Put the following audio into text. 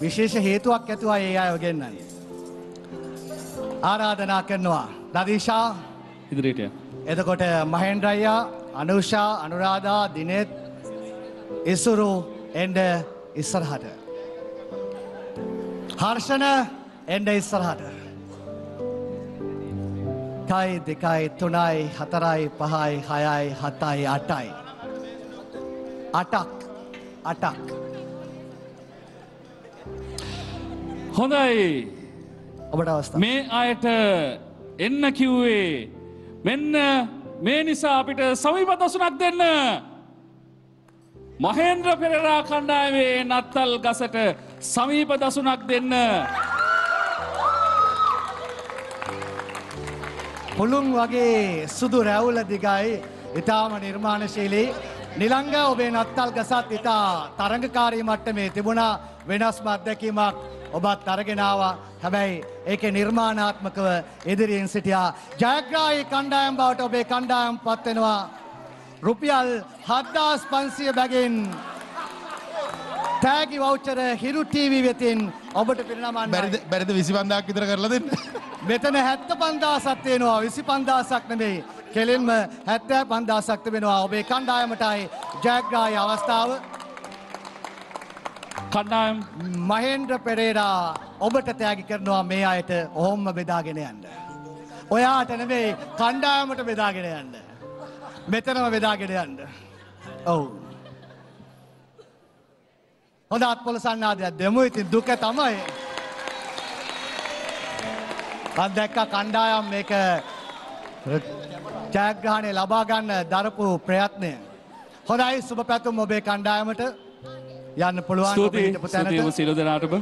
විශේෂ හේතුවක් ඇතුවා ඒ අය ගෙන්න්න. ආරාධනා කරනවා. දදීශා ඉදිරියට. එතකොට මහෙන්ඩ්‍රයියා අනුෂා අනුරාධා දිනෙත් ඉස්සුරු එන්ඩ ඉස්සරහට. හර්ෂණ එන්ඩ ඉස්සරහට. කයි දෙකයි තුනයි හතරයි පහයි හයයි හතයි අටයි. අටක් අටක්. හොඳයි ඔබට අවස්ථ මේ අයට එන්න කිව්වේ මෙන්න මේ නිසා අපිට සමීප දසුනක් දෙන්න. මහේන්ද්‍ර පෙරරා කණ්ඩායමේ නත්තල් ගසට සමීප දසුනක් දෙන්න. පුළුන් වගේ සුදු රැවුල දිගයි ඉතාම නිර්මාණශීලී නිළංග ඔබේ නත්තල් ගසත් ඉතා තරඟකාරී මට්ටමේ තිබුණා වෙනස්ම අත්දැකීමක් ඔබත් අරගෙනවා හැබැයි ඒක නිර්මාණාත්මකව ඉදිරියෙන් සිටියා. ජයග්‍රාහි කණ්ඩායම් බවට ඔබේ කණ්ඩායම් පත්වෙනවා රුපියල් හද්දාස් පන්සිය බැගෙන් තෑගි වෞච්චර හිරු ටීවී වෙතින් ඔබට පිරිනමන්න බැරිද විසිබන්ධක් විතර කරලා දෙන්න. මෙතන හැත්ත පන්දාසක් තියෙනවා. විසි පන්දාසක් නෙමෙයි. කෙලින්ම හැත්තෑ පන්දාසක් තිබෙනවා. ඔබේ කණ්ඩායමටයි ජයග්‍රාහි අවස්ථාව කණ්ඩායම් මහෙන්ද්‍ර පෙරේරා ඔබට තෑගි කරනවා මේ අයට ඔහොම්ම බෙදාගෙන යන්න. ඔයාට නෙමෙයි කණ්ඩායමට බෙදාගෙන යන්න. මෙතනම බෙදාගෙන යන්න. ඔවු. හොඳ අත්පොල සන්නාදයක් දෙමු ඉතින් දුක තමයි. අත්දැක්ක කණ්ඩායම් මේක ජයග්‍රහණය ලබාගන්න දරපු ප්‍රයත්නය. හොඳයි සුභ පැතුම් ඔබේ කණ්ඩායමට යන්න පුළුවන් ස්තුතියි. ස්තුතියි සියලු දෙනාටම